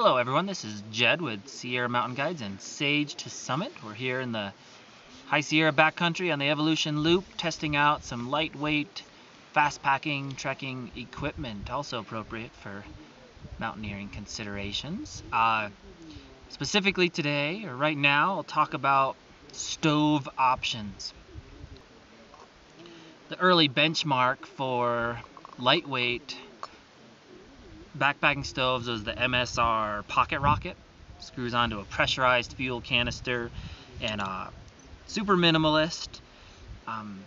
Hello everyone, this is Jed with Sierra Mountain Guides and Sage to Summit. We're here in the High Sierra backcountry on the Evolution Loop testing out some lightweight, fast packing trekking equipment, also appropriate for mountaineering considerations. Uh, specifically today, or right now, I'll talk about stove options. The early benchmark for lightweight backpacking stoves was the MSR Pocket Rocket. Screws onto a pressurized fuel canister and uh, super minimalist. Um,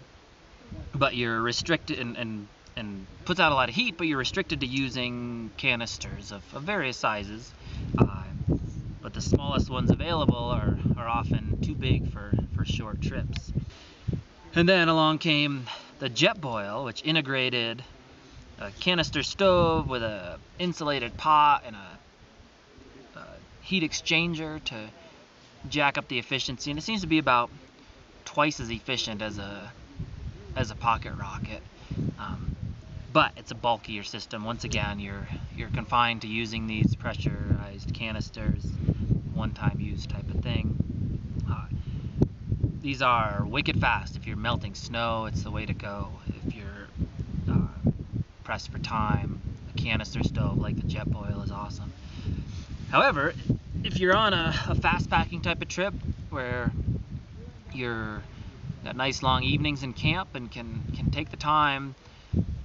but you're restricted and, and and puts out a lot of heat, but you're restricted to using canisters of, of various sizes. Uh, but the smallest ones available are, are often too big for, for short trips. And then along came the Jetboil, which integrated a canister stove with a insulated pot and a, a, heat exchanger to jack up the efficiency. And it seems to be about twice as efficient as a as a pocket rocket. Um, but it's a bulkier system. Once again you're you're confined to using these pressurized canisters one time use type of thing. Uh, these are wicked fast. If you're melting snow it's the way to go for time. A canister stove like the Jetboil is awesome. However, if you're on a, a fast packing type of trip where you're got nice long evenings in camp and can can take the time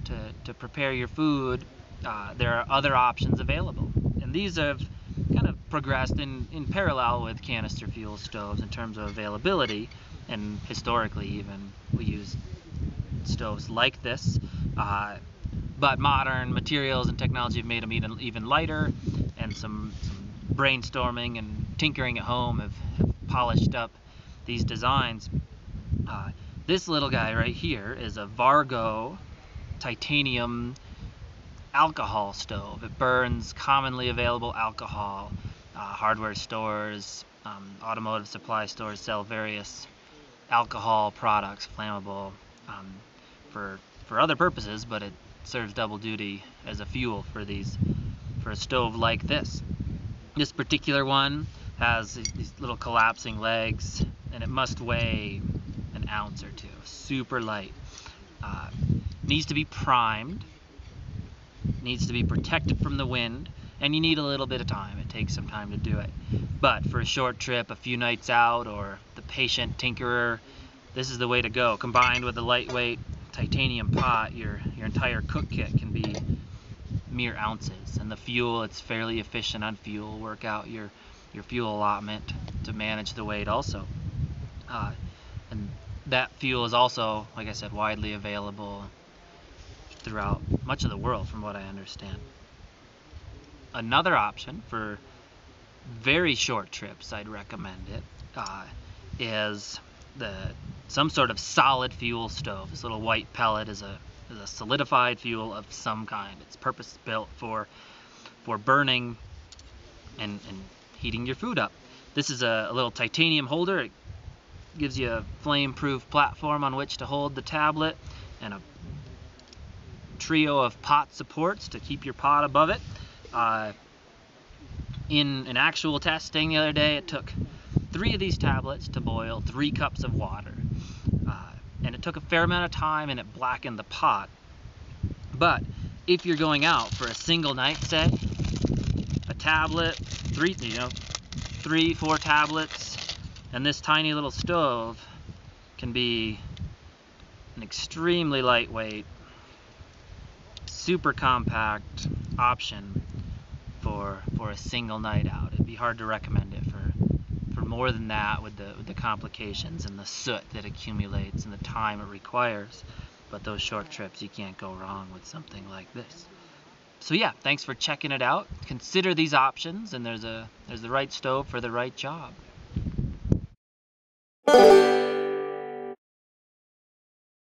to, to prepare your food, uh, there are other options available. And these have kind of progressed in, in parallel with canister fuel stoves in terms of availability. And historically, even we use stoves like this. Uh, but modern materials and technology have made them even, even lighter and some, some brainstorming and tinkering at home have, have polished up these designs. Uh, this little guy right here is a Vargo titanium alcohol stove. It burns commonly available alcohol. Uh, hardware stores, um, automotive supply stores sell various alcohol products, flammable, um, for for other purposes, but it serves double duty as a fuel for these for a stove like this. This particular one has these little collapsing legs and it must weigh an ounce or two. Super light. Uh, needs to be primed. Needs to be protected from the wind. And you need a little bit of time. It takes some time to do it. But for a short trip, a few nights out, or the patient tinkerer, this is the way to go. Combined with a lightweight titanium pot, your, your entire cook kit can be mere ounces. And the fuel, it's fairly efficient on fuel. Work out your, your fuel allotment to manage the weight also. Uh, and that fuel is also, like I said, widely available throughout much of the world from what I understand. Another option for very short trips, I'd recommend it, uh, is the some sort of solid fuel stove. This little white pellet is a is a solidified fuel of some kind. It's purpose built for for burning and, and heating your food up. This is a, a little titanium holder. It gives you a flame-proof platform on which to hold the tablet and a trio of pot supports to keep your pot above it. Uh, in an actual testing the other day, it took three of these tablets to boil three cups of water. Uh, and it took a fair amount of time and it blackened the pot. But if you're going out for a single night, say, a tablet, three, you know, three, four tablets, and this tiny little stove can be an extremely lightweight, super compact option for for a single night out. It'd be hard to recommend it more than that with the, with the complications and the soot that accumulates and the time it requires. But those short trips, you can't go wrong with something like this. So yeah, thanks for checking it out. Consider these options, and there's a there's the right stove for the right job.